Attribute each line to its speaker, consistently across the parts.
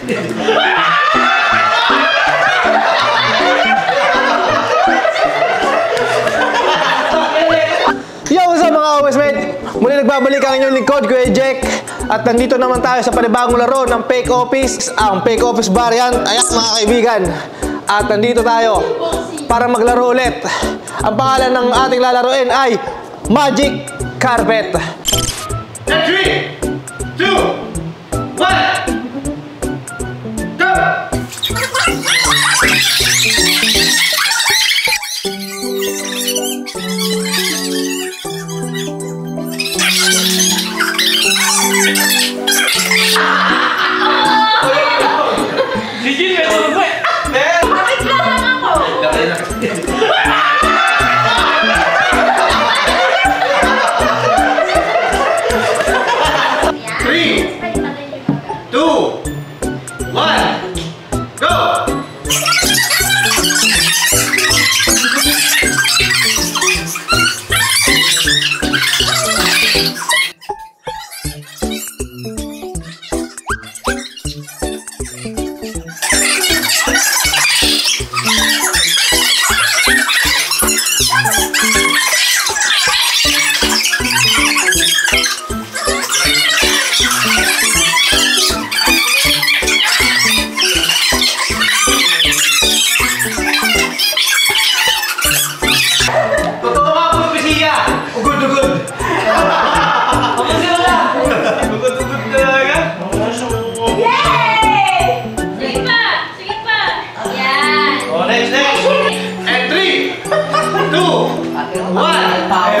Speaker 1: Yo, what's up mga Westmate? Muli nagbabalik ang inyong lingkod, Kuya Jack. At nandito naman tayo sa panibagong laro ng Fake Office, ang Fake Office variant. Ayan mga kaibigan. At nandito tayo para maglaro ulit. Ang pangalan ng ating lalaroin ay Magic Carpet.
Speaker 2: And 万大爷。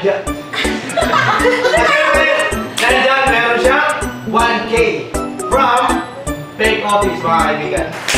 Speaker 2: Dahil dyan, meron siya 1K from Fake Office mga kaibigan.